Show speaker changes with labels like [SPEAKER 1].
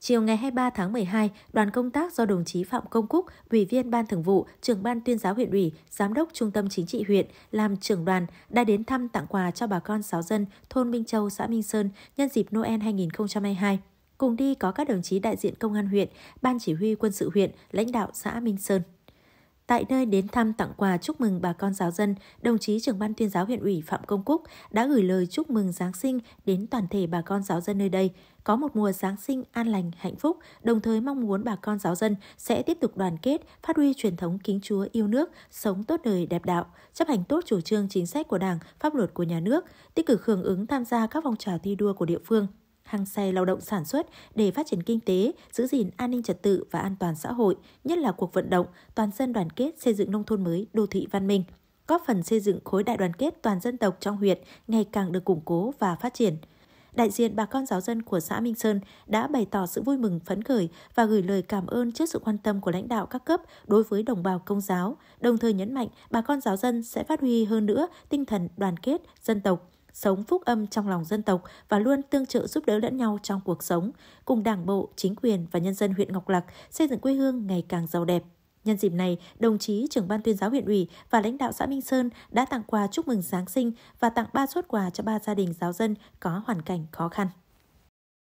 [SPEAKER 1] Chiều ngày 23 tháng 12, đoàn công tác do đồng chí Phạm Công Cúc, Ủy viên Ban Thường vụ, trưởng Ban tuyên giáo huyện ủy, Giám đốc Trung tâm Chính trị huyện làm trưởng đoàn đã đến thăm tặng quà cho bà con giáo dân thôn Minh Châu, xã Minh Sơn nhân dịp Noel 2022. Cùng đi có các đồng chí đại diện công an huyện, ban chỉ huy quân sự huyện, lãnh đạo xã Minh Sơn. Tại nơi đến thăm tặng quà chúc mừng bà con giáo dân, đồng chí trưởng ban tuyên giáo huyện ủy Phạm Công Cúc đã gửi lời chúc mừng Giáng sinh đến toàn thể bà con giáo dân nơi đây, có một mùa Giáng sinh an lành, hạnh phúc, đồng thời mong muốn bà con giáo dân sẽ tiếp tục đoàn kết, phát huy truyền thống kính Chúa yêu nước, sống tốt đời đẹp đạo, chấp hành tốt chủ trương chính sách của Đảng, pháp luật của nhà nước, tích cực hưởng ứng tham gia các phong trào thi đua của địa phương hăng say lao động sản xuất để phát triển kinh tế, giữ gìn an ninh trật tự và an toàn xã hội, nhất là cuộc vận động toàn dân đoàn kết xây dựng nông thôn mới, đô thị văn minh, góp phần xây dựng khối đại đoàn kết toàn dân tộc trong huyện ngày càng được củng cố và phát triển. Đại diện bà con giáo dân của xã Minh Sơn đã bày tỏ sự vui mừng phấn khởi và gửi lời cảm ơn trước sự quan tâm của lãnh đạo các cấp đối với đồng bào công giáo, đồng thời nhấn mạnh bà con giáo dân sẽ phát huy hơn nữa tinh thần đoàn kết dân tộc, sống phúc âm trong lòng dân tộc và luôn tương trợ giúp đỡ lẫn nhau trong cuộc sống, cùng Đảng bộ, chính quyền và nhân dân huyện Ngọc Lặc xây dựng quê hương ngày càng giàu đẹp. Nhân dịp này, đồng chí trưởng ban tuyên giáo huyện ủy và lãnh đạo xã Minh Sơn đã tặng quà chúc mừng Giáng sinh và tặng ba suất quà cho ba gia đình giáo dân có hoàn cảnh khó khăn.